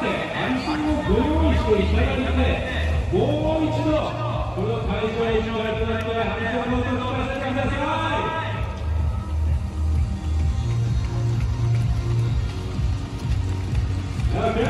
て安心をご用意していただいてもう一度この会場へ移動いただいてをご用せしてください